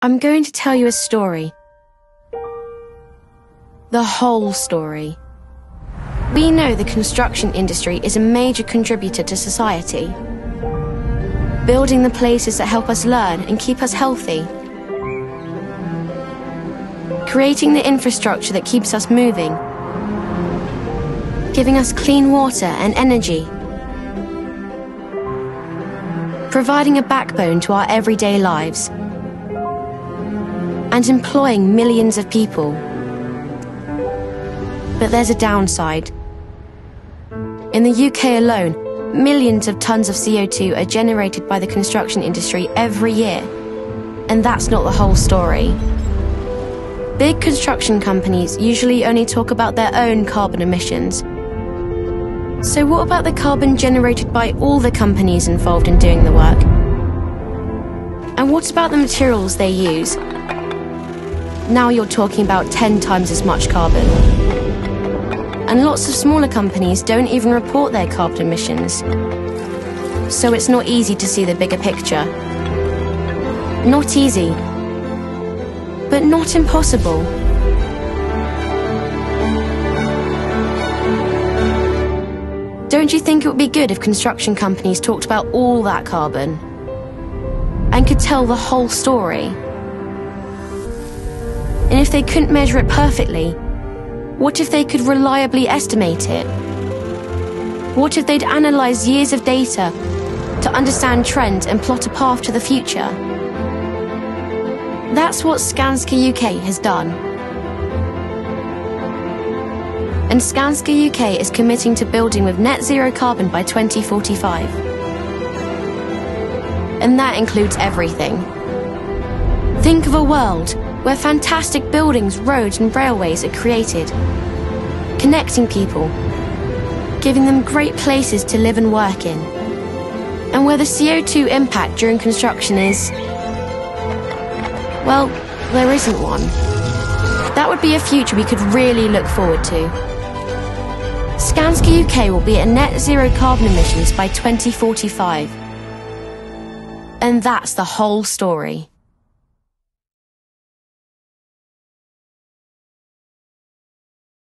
I'm going to tell you a story. The whole story. We know the construction industry is a major contributor to society, building the places that help us learn and keep us healthy, creating the infrastructure that keeps us moving, giving us clean water and energy, providing a backbone to our everyday lives and employing millions of people. But there's a downside. In the UK alone, millions of tons of CO2 are generated by the construction industry every year. And that's not the whole story. Big construction companies usually only talk about their own carbon emissions. So what about the carbon generated by all the companies involved in doing the work? And what about the materials they use? Now you're talking about 10 times as much carbon. And lots of smaller companies don't even report their carbon emissions. So it's not easy to see the bigger picture. Not easy, but not impossible. Don't you think it would be good if construction companies talked about all that carbon and could tell the whole story? And if they couldn't measure it perfectly, what if they could reliably estimate it? What if they'd analyse years of data to understand trends and plot a path to the future? That's what Skanska UK has done. And Skanska UK is committing to building with net zero carbon by 2045. And that includes everything. Think of a world where fantastic buildings, roads, and railways are created, connecting people, giving them great places to live and work in, and where the CO2 impact during construction is. well, there isn't one. That would be a future we could really look forward to. Skanska UK will be at net zero carbon emissions by 2045. And that's the whole story.